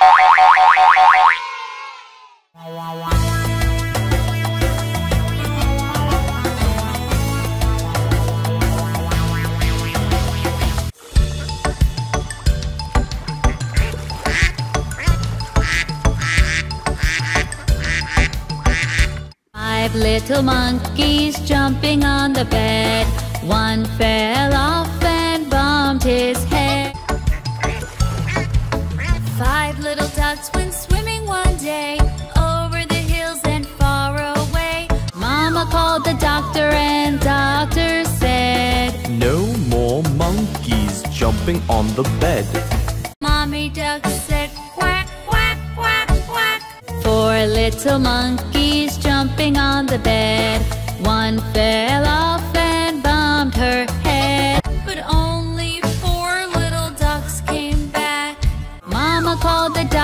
Five little monkeys jumping on the bed. One fell ducks went swimming one day over the hills and far away. Mama called the doctor and doctor said, No more monkeys jumping on the bed. Mommy duck said quack, quack, quack, quack. Four little monkeys jumping on the bed. One fell off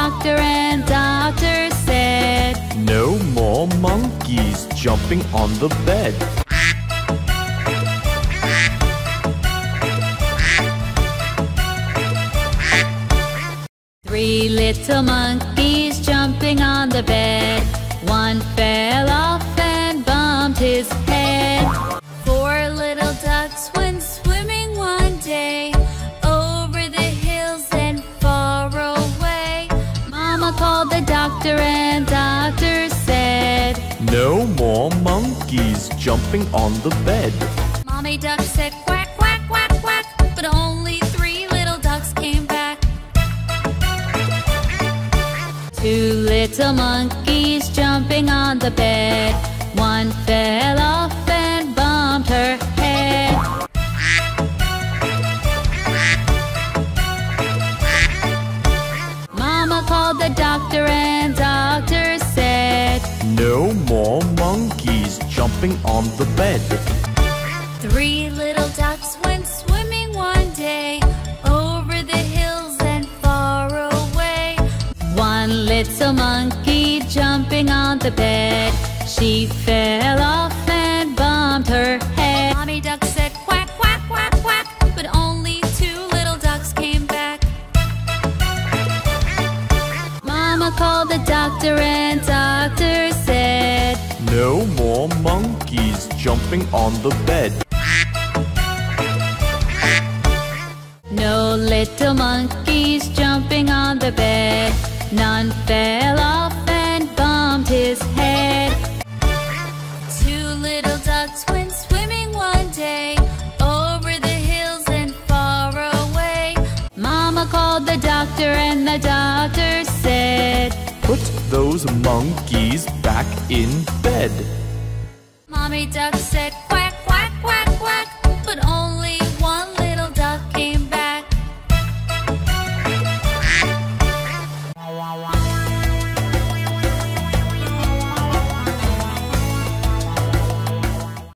doctor and doctor said, No more monkeys jumping on the bed. Three little monkeys jumping on the bed. One fell off and bumped his head. No more monkeys jumping on the bed. Mommy duck said quack, quack, quack, quack, but only three little ducks came back. Two little monkeys jumping on the bed. One fell off jumping on the bed. Three little ducks went swimming one day over the hills and far away. One little monkey jumping on the bed. She fell off and bumped her head. Mommy duck said quack, quack, quack, quack, but only two little ducks came back. Mama called the doctor and doctor No more monkeys jumping on the bed. No little monkeys jumping on the bed. None fell off and bumped his head. Two little ducks went swimming one day over the hills and far away. Mama called the doctor and the doctor said, Put those monkeys back in bed. Mommy duck said